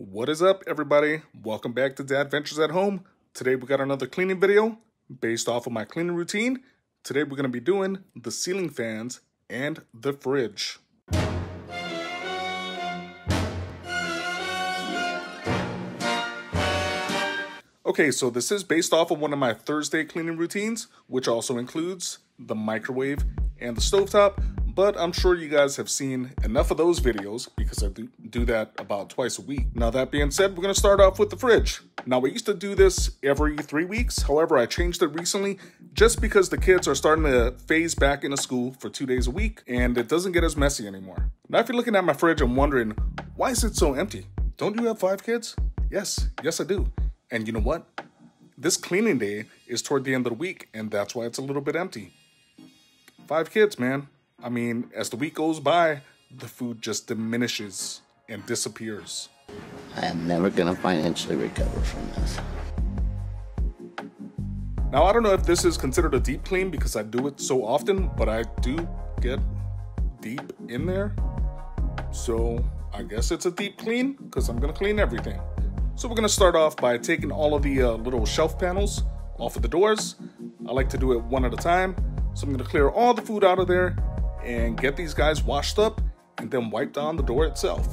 What is up, everybody? Welcome back to Dad Ventures at Home. Today we got another cleaning video based off of my cleaning routine. Today we're going to be doing the ceiling fans and the fridge. Okay, so this is based off of one of my Thursday cleaning routines, which also includes the microwave and the stovetop, but I'm sure you guys have seen enough of those videos because I do, that about twice a week. Now that being said, we're gonna start off with the fridge. Now we used to do this every three weeks, however I changed it recently just because the kids are starting to phase back into school for two days a week and it doesn't get as messy anymore. Now if you're looking at my fridge and wondering, why is it so empty? Don't you have five kids? Yes, yes I do. And you know what? This cleaning day is toward the end of the week, and that's why it's a little bit empty. Five kids, man. I mean, as the week goes by, the food just diminishes and disappears. I am never gonna financially recover from this. Now, I don't know if this is considered a deep clean because I do it so often, but I do get deep in there. So I guess it's a deep clean because I'm gonna clean everything. So we're gonna start off by taking all of the uh, little shelf panels off of the doors. I like to do it one at a time. So I'm gonna clear all the food out of there and get these guys washed up and then wipe down the door itself.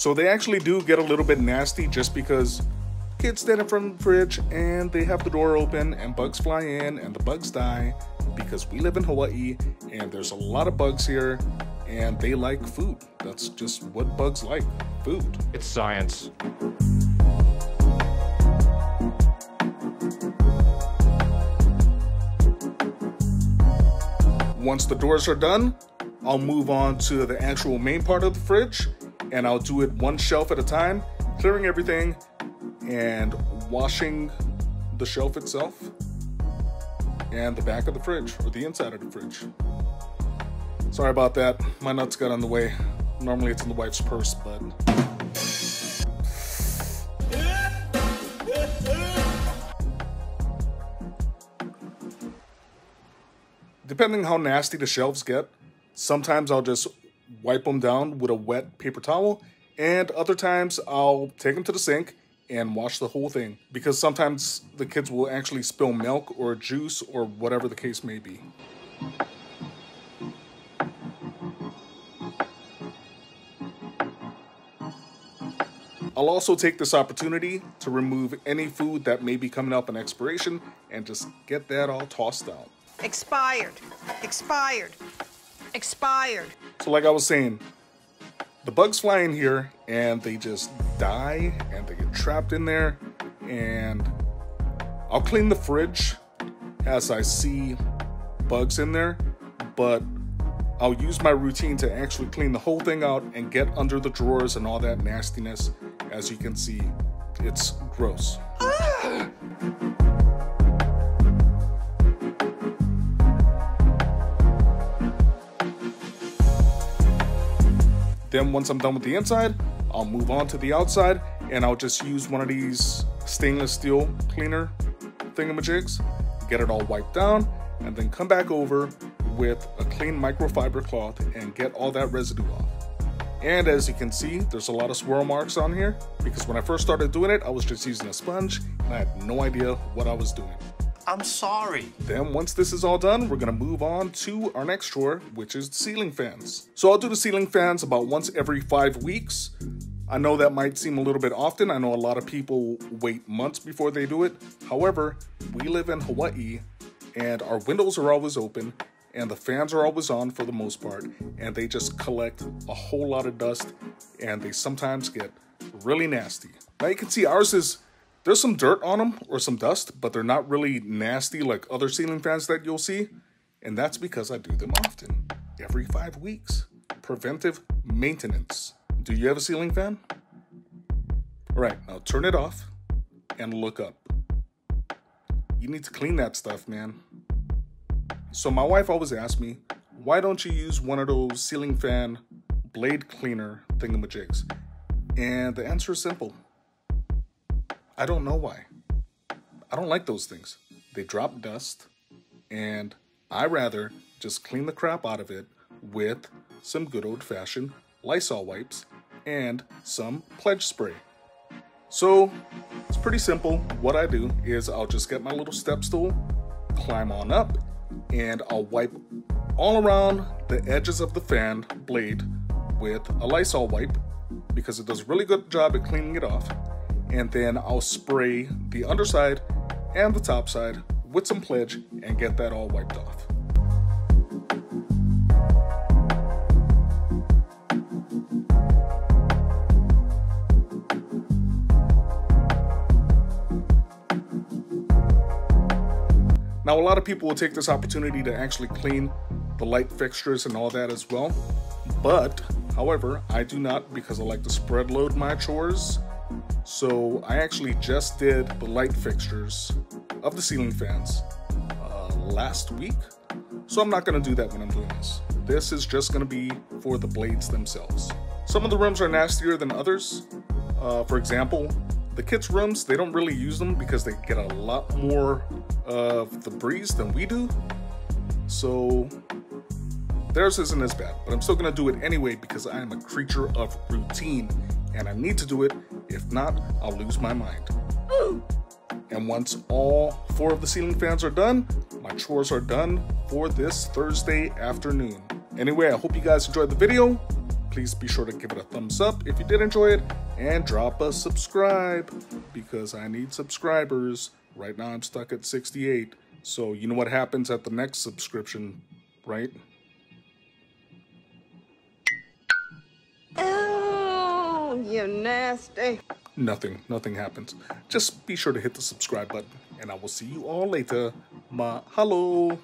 So they actually do get a little bit nasty just because kids stand in front of the fridge and they have the door open and bugs fly in and the bugs die because we live in Hawaii and there's a lot of bugs here and they like food. That's just what bugs like food. It's science. Once the doors are done, I'll move on to the actual main part of the fridge and I'll do it one shelf at a time, clearing everything and washing the shelf itself and the back of the fridge or the inside of the fridge. Sorry about that. My nuts got on the way. Normally it's in the wife's purse, but. Depending how nasty the shelves get, sometimes I'll just wipe them down with a wet paper towel, and other times I'll take them to the sink and wash the whole thing because sometimes the kids will actually spill milk or juice or whatever the case may be. I'll also take this opportunity to remove any food that may be coming up on expiration and just get that all tossed out. Expired. Expired. Expired. So like I was saying, the bugs fly in here and they just die and they get trapped in there and I'll clean the fridge as I see bugs in there, but I'll use my routine to actually clean the whole thing out and get under the drawers and all that nastiness. As you can see, it's gross. Then once I'm done with the inside, I'll move on to the outside and I'll just use one of these stainless steel cleaner thingamajigs, get it all wiped down, and then come back over with a clean microfiber cloth and get all that residue off. And as you can see, there's a lot of swirl marks on here because when I first started doing it, I was just using a sponge and I had no idea what I was doing. I'm sorry. Then once this is all done, we're gonna move on to our next drawer, which is the ceiling fans. So I'll do the ceiling fans about once every five weeks. I know that might seem a little bit often. I know a lot of people wait months before they do it. However, we live in Hawaii and our windows are always open and the fans are always on for the most part and they just collect a whole lot of dust and they sometimes get really nasty. Now you can see ours is there's some dirt on them or some dust, but they're not really nasty like other ceiling fans that you'll see. And that's because I do them often, every five weeks. Preventive maintenance. Do you have a ceiling fan? All right, now turn it off and look up. You need to clean that stuff, man. So my wife always asks me, why don't you use one of those ceiling fan blade cleaner thingamajigs? And the answer is simple. I don't know why. I don't like those things. they drop dust, and I rather just clean the crap out of it with some good old fashioned Lysol wipes and some pledge spray. So it's pretty simple. What I do is I'll just get my little step stool, climb on up, and I'll wipe all around the edges of the fan blade with a Lysol wipe because it does a really good job at cleaning it off. And then I'll spray the underside and the top side with some pledge and get that all wiped off. Now, a lot of people will take this opportunity to actually clean the light fixtures and all that as well. But, however, I do not because I like to spread load my chores. So I actually just did the light fixtures of the ceiling fans uh, last week. So I'm not gonna do that when I'm doing this. This is just gonna be for the blades themselves. Some of the rooms are nastier than others. Uh, for example, the kids' rooms, they don't really use them because they get a lot more of the breeze than we do. So theirs isn't as bad, but I'm still gonna do it anyway because I am a creature of routine and I need to do it. If not, I'll lose my mind. And once all four of the ceiling fans are done, my chores are done for this Thursday afternoon. Anyway, I hope you guys enjoyed the video. Please be sure to give it a thumbs up if you did enjoy it and drop a subscribe because I need subscribers. Right now I'm stuck at 68. So you know what happens at the next subscription, right? Oh, you nasty. Nothing, nothing happens. Just be sure to hit the subscribe button and I will see you all later. Mahalo.